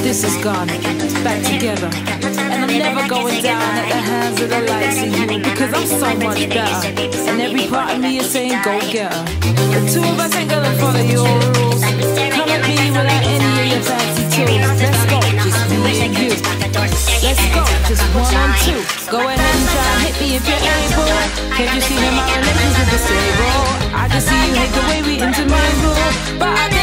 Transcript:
this is gone back together. And I'm never going down at the hands of the likes of you because I'm so much better. And every part of me is saying, go get her. The two of us ain't gonna follow your rules. Come at me without any of your fancy tools. Let's go, just me and you. Let's go, just one and two. Go ahead and try and hit me if you're able. Can't you see that my relationship is stable? I can see you hate the way we intermingle. But I